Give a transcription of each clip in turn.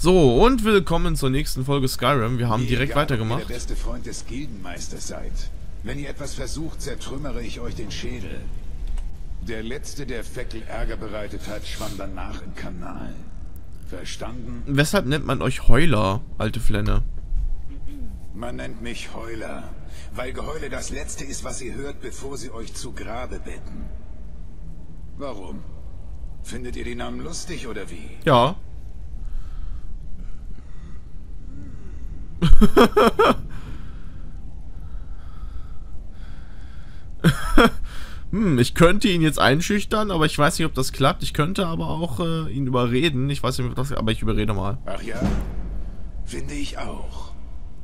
So, und willkommen zur nächsten Folge Skyrim. Wir haben direkt Egal, weitergemacht. Ob ihr der beste Freund des Gildenmeisters seid. Wenn ihr etwas versucht, zertrümmere ich euch den Schädel. Der Letzte, der Feckel Ärger bereitet hat, schwamm danach im Kanal. Verstanden? Weshalb nennt man euch Heuler, alte Flenne? Man nennt mich Heuler, weil Geheule das Letzte ist, was ihr hört, bevor sie euch zu Grabe betten. Warum? Findet ihr die Namen lustig oder wie? Ja. hm, ich könnte ihn jetzt einschüchtern, aber ich weiß nicht, ob das klappt. Ich könnte aber auch äh, ihn überreden. Ich weiß nicht, ob das, aber ich überrede mal. Ach ja? Finde ich auch.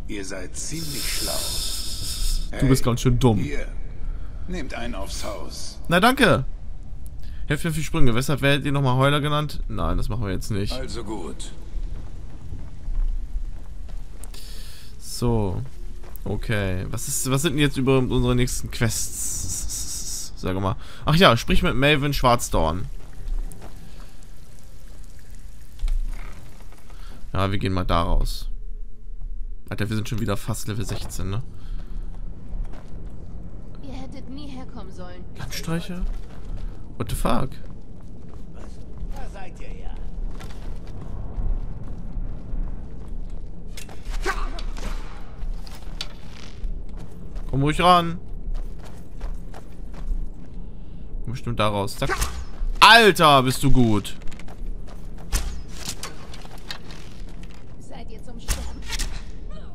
Ihr seid ziemlich schlau. Du bist Hey, ganz schön dumm. Hier, nehmt einen aufs Haus. Na danke. Helft mir für die Sprünge. Weshalb werdet ihr nochmal Heuler genannt? Nein, das machen wir jetzt nicht. Also gut. So. Okay. Was ist, was sind denn jetzt über unsere nächsten Quests? Sag mal. Ach ja, sprich mit Melvin Schwarzdorn. Ja, wir gehen mal da raus. Alter, wir sind schon wieder fast Level 16, ne? Ihr hättet nie herkommen sollen. Landstreicher? What the fuck? Da seid ihr ja. Komm ruhig ran. Komm bestimmt da raus. Zack. Alter, bist du gut.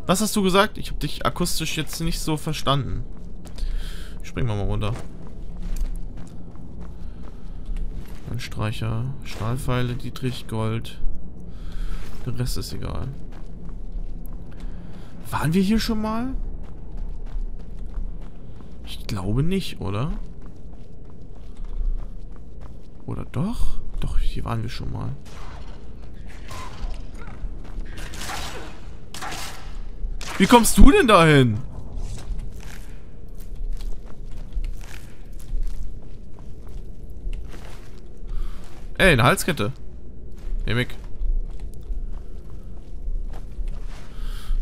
Was hast du gesagt? Ich habe dich akustisch jetzt nicht so verstanden. Springen wir mal runter. Ein Streicher, Stahlpfeile, Dietrich, Gold. Der Rest ist egal. Waren wir hier schon mal? Glaube nicht, oder? Oder doch? Doch, hier waren wir schon mal. Wie kommst du denn dahin? Ey, eine Halskette. Ich.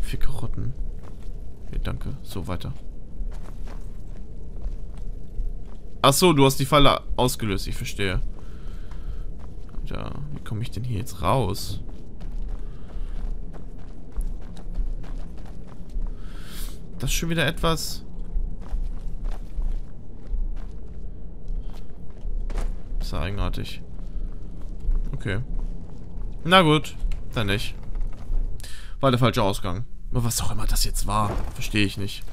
Vier Karotten. Okay, danke. So, weiter. Ach so, du hast die Falle ausgelöst. Ich verstehe. Ja, wie komme ich denn hier jetzt raus? Das ist schon wieder etwas... Ist ja eigenartig. Okay. Na gut, dann nicht. War der falsche Ausgang. Was auch immer das jetzt war, verstehe ich nicht.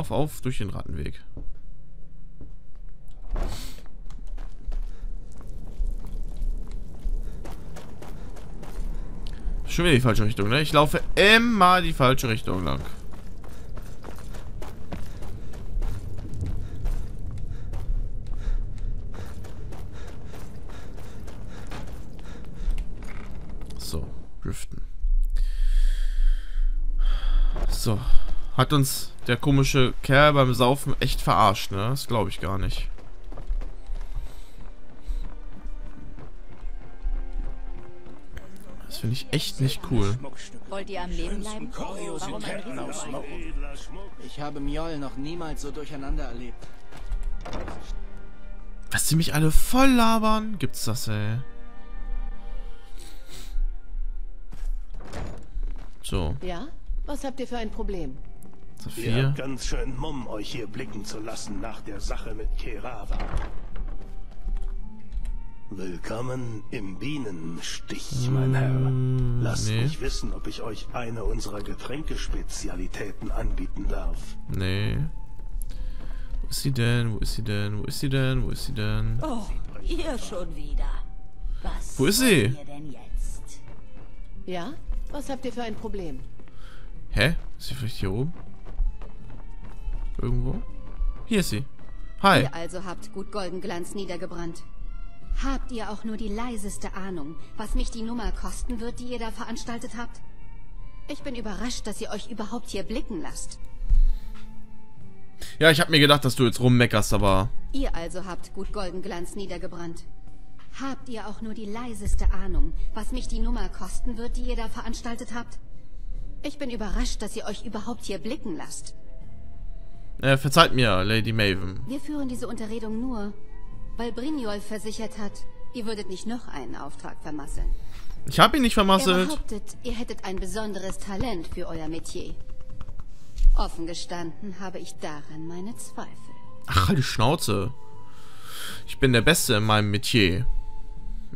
Auf, auf, durch den Rattenweg. Schon wieder die falsche Richtung, ne? Ich laufe immer die falsche Richtung lang. So, driften. So. Hat uns der komische Kerl beim Saufen echt verarscht, ne? Das glaube ich gar nicht. Das finde ich echt nicht cool. Wollt ihr am Leben bleiben? Warum. Ich habe Mjoll noch niemals so durcheinander erlebt. Was die mich alle voll labern? Gibt's das, ey? So, Ja? Was habt ihr für ein Problem? So Ihr vier. habt ganz schön Mumm, euch hier blicken zu lassen nach der Sache mit Kerava. Willkommen im Bienenstich, mein Herr. Lasst nee. mich wissen, ob ich euch eine unserer Getränkespezialitäten anbieten darf. Nee. Wo ist sie denn? Wo ist sie denn? Wo ist sie denn? Wo ist sie denn? Oh, ihr schon wieder. Was Wo ist sie? ihr denn jetzt? Ja? Was habt ihr für ein Problem? Hä? Ist sie vielleicht hier oben? Irgendwo? Hier ist sie. Hi. Ihr also habt gut Goldenglanz niedergebrannt. Habt ihr auch nur die leiseste Ahnung, was mich die Nummer kosten wird, die ihr da veranstaltet habt? Ich bin überrascht, dass ihr euch überhaupt hier blicken lasst. Ja, ich habe mir gedacht, dass du jetzt rummeckerst, aber... Ihr also habt gut Goldenglanz niedergebrannt. Habt ihr auch nur die leiseste Ahnung, was mich die Nummer kosten wird, die ihr da veranstaltet habt? Ich bin überrascht, dass ihr euch überhaupt hier blicken lasst. Äh, verzeiht mir, Lady Maven. Wir führen diese Unterredung nur, weil Brignol versichert hat, ihr würdet nicht noch einen Auftrag vermasseln. Ich habe ihn nicht Er vermasselt. behauptet, ihr hättet ein besonderes Talent für euer Metier. Offen gestanden habe ich daran meine Zweifel. Ach, halt die Schnauze. Ich bin der Beste in meinem Metier.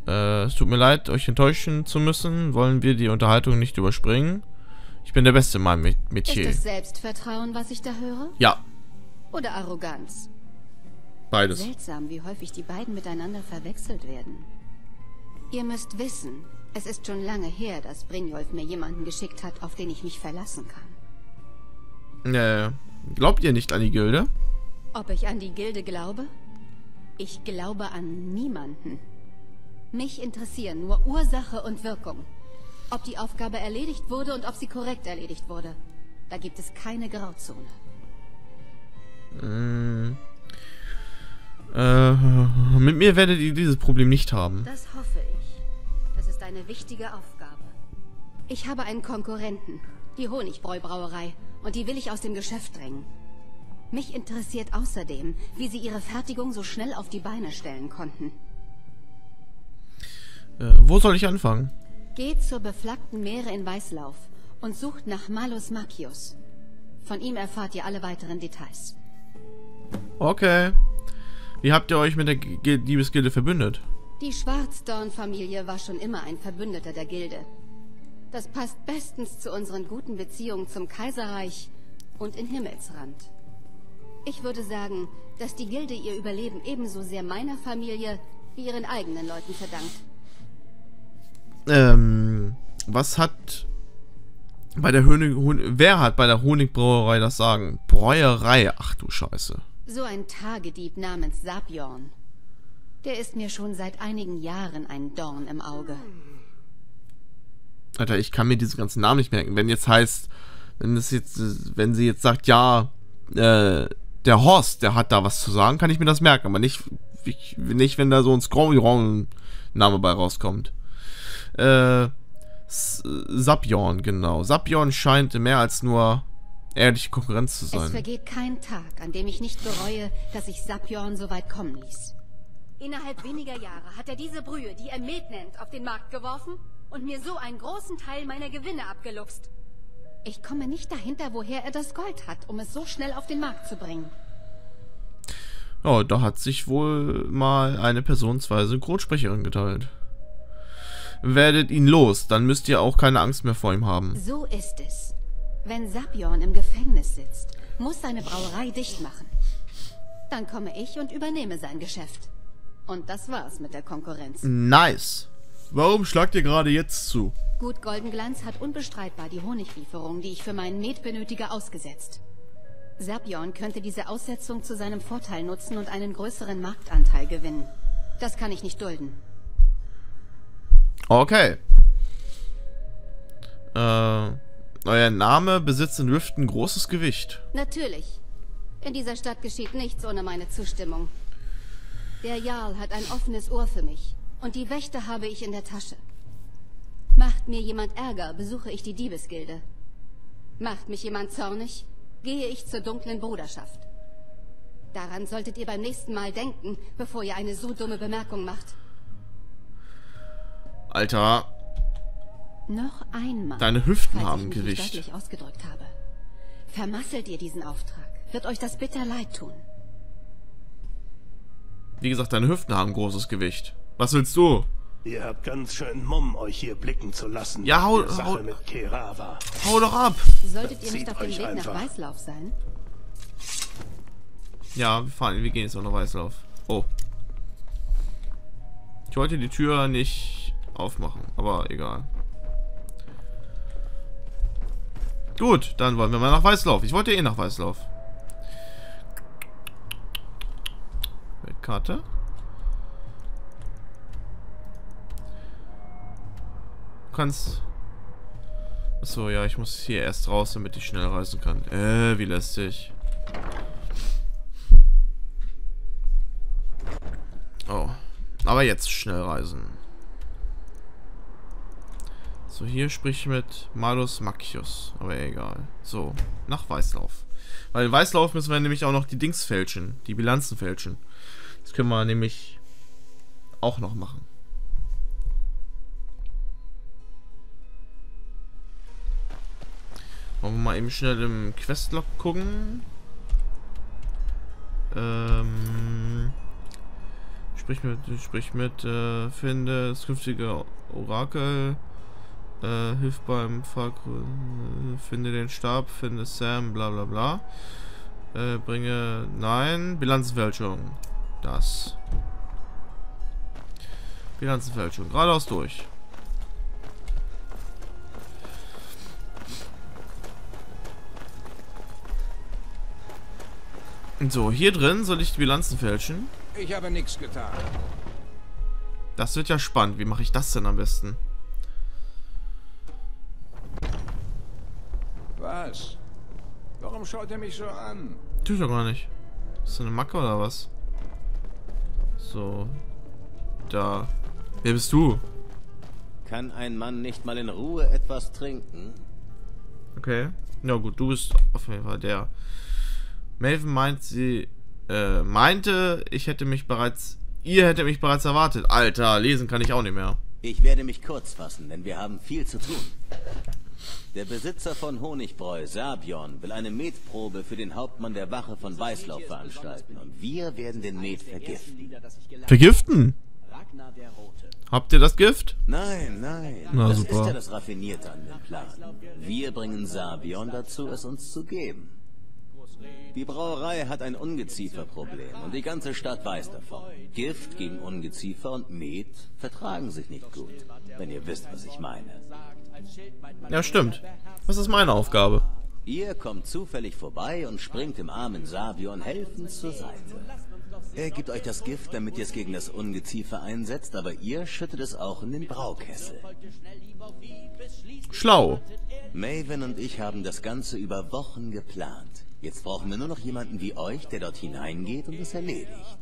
Äh, es tut mir leid, euch enttäuschen zu müssen. Wollen wir die Unterhaltung nicht überspringen? Ich bin der Beste in meinem Me- Ist Metier. es Selbstvertrauen, was ich da höre? Ja, Oder Arroganz? beides. Seltsam, wie häufig die beiden miteinander verwechselt werden. Ihr müsst wissen, es ist schon lange her, dass Brynjolf mir jemanden geschickt hat, auf den ich mich verlassen kann. Äh, glaubt ihr nicht an die Gilde? Ob ich an die Gilde glaube? Ich glaube an niemanden. Mich interessieren nur Ursache und Wirkung. Ob die Aufgabe erledigt wurde und ob sie korrekt erledigt wurde. Da gibt es keine Grauzone. Äh, mit mir werdet ihr dieses Problem nicht haben. Das hoffe ich. Das ist eine wichtige Aufgabe. Ich habe einen Konkurrenten, die Honigbräu-Brauerei, und die will ich aus dem Geschäft drängen. Mich interessiert außerdem, wie sie ihre Fertigung so schnell auf die Beine stellen konnten. Äh, wo soll ich anfangen? Geht zur beflaggten Meere in Weißlauf und sucht nach Malus Macius. Von ihm erfahrt ihr alle weiteren Details. Okay. Wie habt ihr euch mit der G Diebesgilde verbündet? Die Schwarzdorn-Familie war schon immer ein Verbündeter der Gilde. Das passt bestens zu unseren guten Beziehungen zum Kaiserreich und in Himmelsrand. Ich würde sagen, dass die Gilde ihr Überleben ebenso sehr meiner Familie wie ihren eigenen Leuten verdankt. Ähm, was hat bei der Honig, Hon wer hat bei der Honigbrauerei das Sagen? Bräuerei, ach du Scheiße. So ein Tagedieb namens Sapjorn. Der ist mir schon seit einigen Jahren ein Dorn im Auge. Alter, ich kann mir diesen ganzen Namen nicht merken. Wenn jetzt heißt, wenn es jetzt, wenn sie jetzt sagt, ja, äh, der Horst, der hat da was zu sagen, kann ich mir das merken, aber nicht, ich, nicht wenn da so ein Scroll-Name bei rauskommt. Äh, Sapjorn, genau. Sapjorn scheint mehr als nur ehrliche Konkurrenz zu Es sein. vergeht kein Tag, an dem ich nicht bereue, dass ich Sapjorn so weit kommen ließ. Innerhalb weniger Jahre hat er diese Brühe, die er Met nennt, auf den Markt geworfen und mir so einen großen Teil meiner Gewinne abgeluchst. Ich komme nicht dahinter, woher er das Gold hat, um es so schnell auf den Markt zu bringen. Ja, da hat sich wohl mal eine Person zwei Synchronsprecherin geteilt. Werdet ihn los, dann müsst ihr auch keine Angst mehr vor ihm haben. So ist es. Wenn Sapjorn im Gefängnis sitzt, muss seine Brauerei dicht machen. Dann komme ich und übernehme sein Geschäft. Und das war's mit der Konkurrenz. Nice. Warum schlagt ihr gerade jetzt zu? Gut Goldenglanz hat unbestreitbar die Honiglieferung, die ich für meinen Met benötige, ausgesetzt. Sapjorn könnte diese Aussetzung zu seinem Vorteil nutzen und einen größeren Marktanteil gewinnen. Das kann ich nicht dulden. Okay. Äh, euer Name besitzt in Riften großes Gewicht. Natürlich. In dieser Stadt geschieht nichts ohne meine Zustimmung. Der Jarl hat ein offenes Ohr für mich. Und die Wächter habe ich in der Tasche. Macht mir jemand Ärger, besuche ich die Diebesgilde. Macht mich jemand zornig, gehe ich zur dunklen Bruderschaft. Daran solltet ihr beim nächsten Mal denken, bevor ihr eine so dumme Bemerkung macht. Alter, Noch einmal. Deine Hüften falls haben Gewicht. deutlich ausgedrückt habe. Vermasselt ihr diesen Auftrag, wird euch das bitter leid tun. wie gesagt, deine Hüften haben großes Gewicht. Was willst du? Ihr habt ganz schön Mumm, euch hier blicken zu lassen. Ja, hau- hau- mit Kerava. Hau doch ab! Solltet ihr nicht auf dem Weg einfach. nach Weißlauf sein? Ja, wir fahren, wir gehen jetzt auch nach Weißlauf. Oh. Ich wollte die Tür nicht aufmachen, aber egal. Gut, dann wollen wir mal nach Weißlauf. Ich wollte eh nach Weißlauf. Weltkarte. Du kannst... Achso, ja, ich muss hier erst raus, damit ich schnell reisen kann. Äh, wie lästig. Oh. Aber jetzt schnell reisen. So, hier sprich ich mit Malus Macchius. Aber egal. So, nach Weißlauf. Weil in Weißlauf müssen wir nämlich auch noch die Dings fälschen. Die Bilanzen fälschen. Das können wir nämlich auch noch machen. Wollen wir mal eben schnell im Questlog gucken. Ähm, sprich mit, sprich mit, äh, finde das künftige Orakel, äh, hilf beim Fuck, äh, finde den Stab, finde Sam, bla bla bla. Äh, bringe, nein, Bilanzfälschung. Das. Bilanzenfälschung, geradeaus durch. So, hier drin soll ich die Bilanzen fälschen. Ich habe nichts getan. Das wird ja spannend. Wie mache ich das denn am besten? Was? Warum schaut er mich so an? Tue ich doch gar nicht. Ist das eine Macke oder was? So. Da. Wer bist du? Kann ein Mann nicht mal in Ruhe etwas trinken? Okay. Ja gut, du bist auf jeden Fall der. Maven meint sie, äh, meinte, ich hätte mich bereits, ihr hättet mich bereits erwartet. Alter, lesen kann ich auch nicht mehr. Ich werde mich kurz fassen, denn wir haben viel zu tun. Der Besitzer von Honigbräu, Sabion, will eine Metprobe für den Hauptmann der Wache von Weißlauf veranstalten und wir werden den Met vergiften. Vergiften? Habt ihr das Gift? Nein, nein. Na, das super. ist ja das Raffinierte an dem Plan. Wir bringen Sabion dazu, es uns zu geben. Die Brauerei hat ein Ungezieferproblem und die ganze Stadt weiß davon. Gift gegen Ungeziefer und Met vertragen sich nicht gut, wenn ihr wisst, was ich meine. Ja, stimmt. Was ist meine Aufgabe? Ihr kommt zufällig vorbei und springt dem armen Sabion helfend zur Seite. Er gibt euch das Gift, damit ihr es gegen das Ungeziefer einsetzt, aber ihr schüttet es auch in den Braukessel. Schlau. Maven und ich haben das Ganze über Wochen geplant. Jetzt brauchen wir nur noch jemanden wie euch, der dort hineingeht und es erledigt.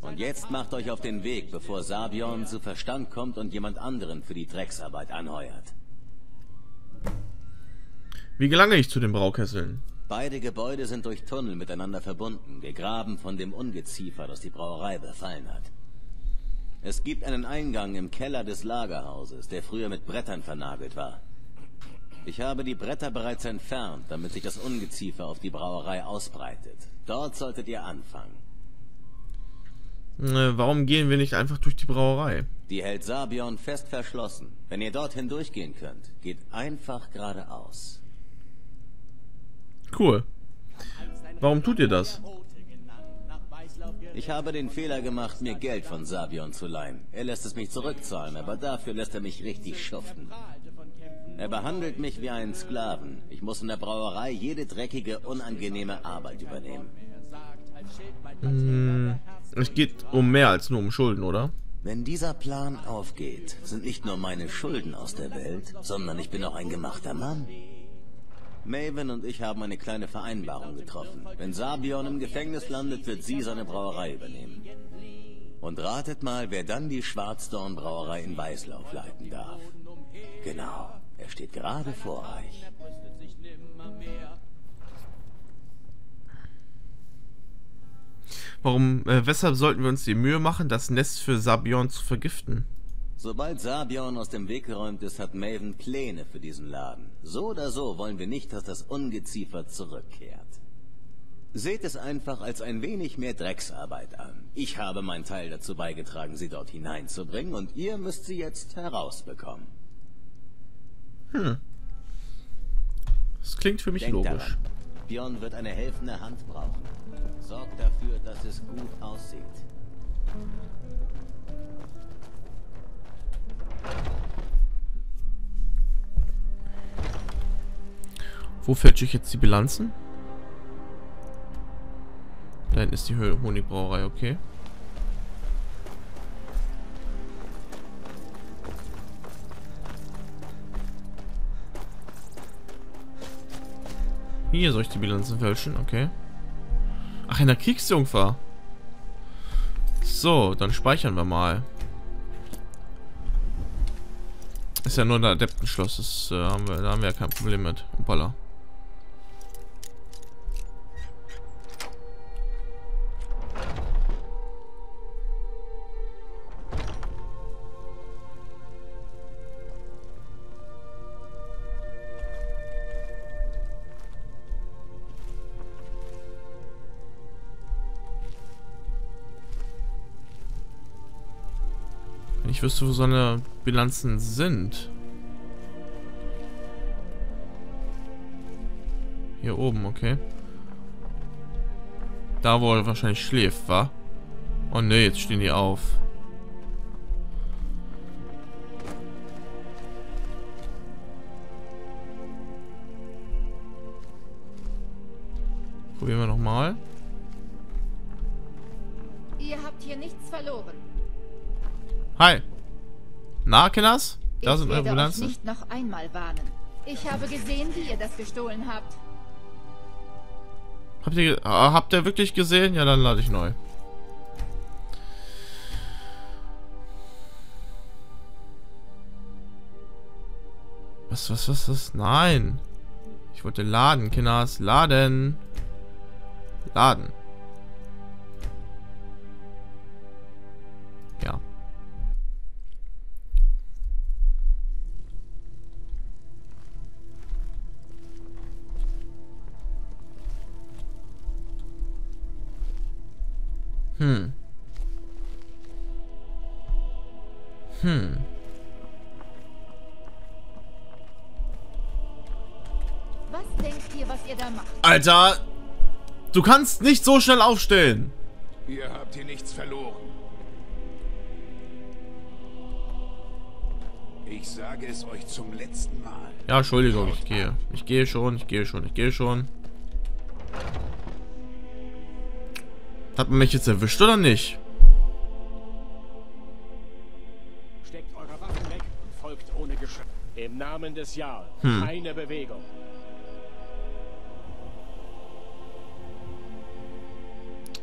Und jetzt macht euch auf den Weg, bevor Sabion zu Verstand kommt und jemand anderen für die Drecksarbeit anheuert. Wie gelange ich zu den Braukesseln? Beide Gebäude sind durch Tunnel miteinander verbunden, gegraben von dem Ungeziefer, das die Brauerei befallen hat. Es gibt einen Eingang im Keller des Lagerhauses, der früher mit Brettern vernagelt war. Ich habe die Bretter bereits entfernt, damit sich das Ungeziefer auf die Brauerei ausbreitet. Dort solltet ihr anfangen. Äh, warum gehen wir nicht einfach durch die Brauerei? Die hält Sabion fest verschlossen. Wenn ihr dorthin durchgehen könnt, geht einfach geradeaus. Cool. Warum tut ihr das? Ich habe den Fehler gemacht, mir Geld von Sabion zu leihen. Er lässt es mich zurückzahlen, aber dafür lässt er mich richtig schuften. Er behandelt mich wie einen Sklaven. Ich muss in der Brauerei jede dreckige, unangenehme Arbeit übernehmen. Es geht um mehr als nur um Schulden, oder? Wenn dieser Plan aufgeht, sind nicht nur meine Schulden aus der Welt, sondern ich bin auch ein gemachter Mann. Maven und ich haben eine kleine Vereinbarung getroffen. Wenn Sabion im Gefängnis landet, wird sie seine Brauerei übernehmen. Und ratet mal, wer dann die Schwarzdorn Brauerei in Weißlauf leiten darf. Genau, er steht gerade vor euch. Warum, äh, weshalb sollten wir uns die Mühe machen, das Nest für Sabion zu vergiften? Sobald Sabion aus dem Weg geräumt ist, hat Maven Pläne für diesen Laden. So oder so wollen wir nicht, dass das Ungeziefer zurückkehrt. Seht es einfach als ein wenig mehr Drecksarbeit an. Ich habe meinen Teil dazu beigetragen, sie dort hineinzubringen und ihr müsst sie jetzt herausbekommen. Das klingt für mich Denkt logisch. daran, Björn wird eine helfende Hand brauchen. Sorgt dafür, dass es gut aussieht. Wo fälsche ich jetzt die Bilanzen? Da hinten ist die Honigbrauerei, okay. Hier soll ich die Bilanzen fälschen, okay. Ach, in der Kriegsjungfer. So. Dann speichern wir mal. Ist ja nur ein Adeptenschloss, das, äh, haben wir, da haben wir ja kein Problem mit. Hoppala. Wenn ich wüsste, wo so eine Bilanzen sind. Hier oben, okay. Da, wo er wahrscheinlich schläft, wa? Oh ne, jetzt stehen die auf. Hi. Na, Kenners? Da ich sind eure Bilanzen. nicht noch einmal warnen. Ich habe gesehen, wie ihr das gestohlen habt. Habt ihr, ah, habt ihr wirklich gesehen? Ja, dann lade ich neu. Was, was, was, was? Nein. Ich wollte laden, Kinders. Laden. Laden. Hm. Hm. Was denkt ihr, was ihr da macht? Alter, du kannst nicht so schnell aufstellen. Ihr habt hier nichts verloren. Ich sage es euch zum letzten Mal. Ja, Entschuldigung, ich gehe. Ich gehe schon, ich gehe schon, ich gehe schon. Hat man mich jetzt erwischt oder nicht? Steckt eure Waffen weg und folgt ohne Geschrei. Im Namen des Jarl. Hm. Keine Bewegung.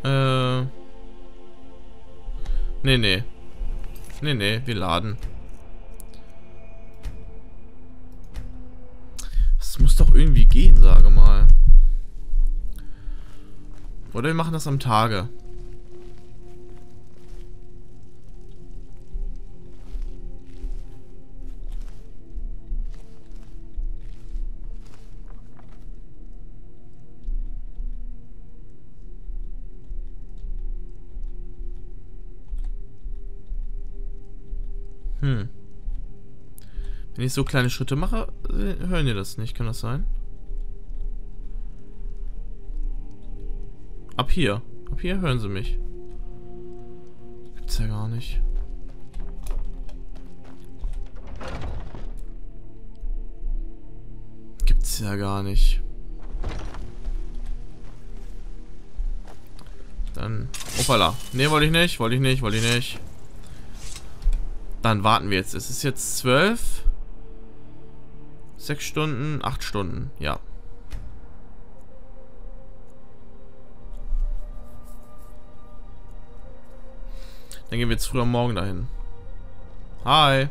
Äh. Nee, nee. Nee, nee, wir laden. Das muss doch irgendwie gehen, sage mal. Oder wir machen das am Tage. Hm. Wenn ich so kleine Schritte mache, hören die das nicht. Kann das sein? Ab hier. Ab hier hören sie mich. Gibt's ja gar nicht. Gibt's ja gar nicht. Dann. Opala. Ne, wollte ich nicht. Wollte ich nicht. Wollte ich nicht. Dann warten wir jetzt. Es ist jetzt zwölf. Sechs Stunden, acht Stunden. Ja. Dann gehen wir jetzt früh am Morgen dahin. Hi.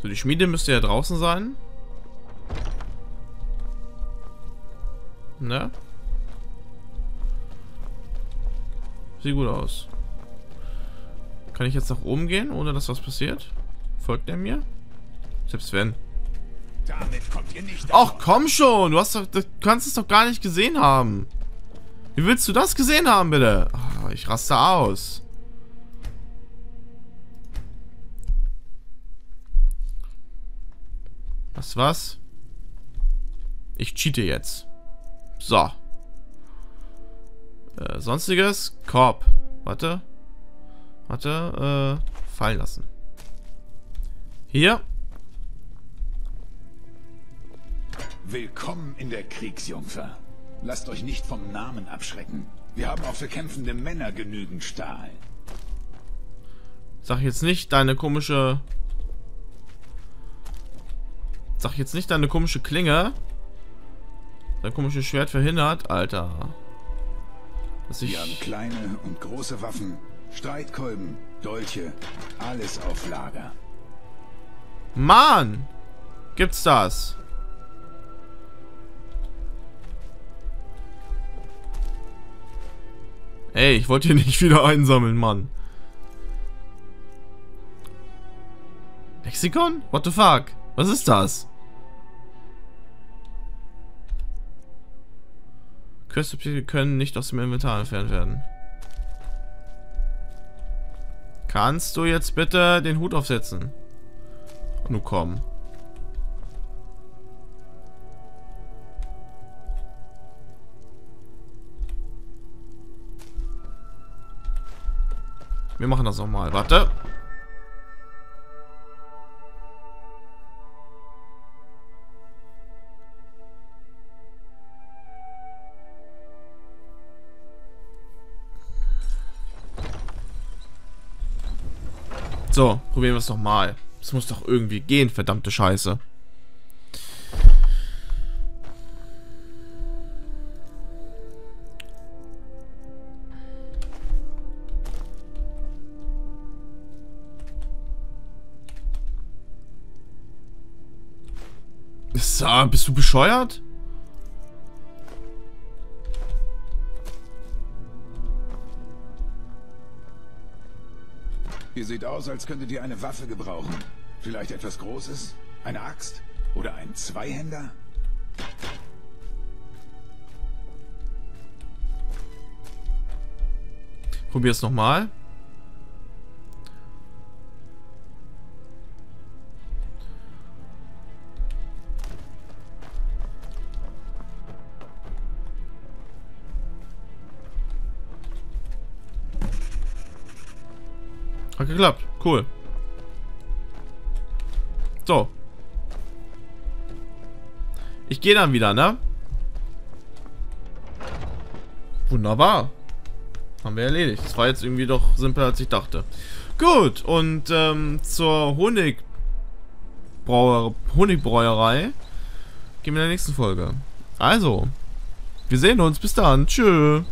So, die Schmiede müsste ja draußen sein. Ne? Sieht gut aus. Kann ich jetzt nach oben gehen, ohne dass was passiert? Folgt er mir? Selbst wenn. Ach komm schon, du hast doch, du kannst es doch gar nicht gesehen haben. Wie willst du das gesehen haben, bitte? Ah, ich raste aus. Was, was? Ich cheate jetzt. So. Äh, sonstiges? Korb. Warte. Warte, äh, fallen lassen. Hier. Willkommen in der Kriegsjungfer. Lasst euch nicht vom Namen abschrecken. Wir haben auch für kämpfende Männer genügend Stahl. Sag jetzt nicht deine komische... Sag jetzt nicht deine komische Klinge. Sein komisches Schwert verhindert. Alter. Dass Wir ich... haben kleine und große Waffen, Streitkolben, Dolche, alles auf Lager. Mann! Gibt's das? Ey, ich wollte hier nicht wieder einsammeln, Mann. Lexikon? What the fuck? Was ist das? Questobjekte können nicht aus dem Inventar entfernt werden. Kannst du jetzt bitte den Hut aufsetzen? Nur komm. Wir machen das nochmal. Warte. So, probieren wir es nochmal. Es muss doch irgendwie gehen, verdammte Scheiße. So, bist du bescheuert? Ihr sieht aus, als könntet ihr eine Waffe gebrauchen. Vielleicht etwas Großes? Eine Axt? Oder ein Zweihänder? Probier es nochmal. Geklappt. Cool. So. Ich gehe dann wieder, ne? Wunderbar. Haben wir erledigt. Das war jetzt irgendwie doch simpler, als ich dachte. Gut, und ähm, zur Honigbrauer Honigbräuerei gehen wir in der nächsten Folge. Also, wir sehen uns. Bis dann. Tschö.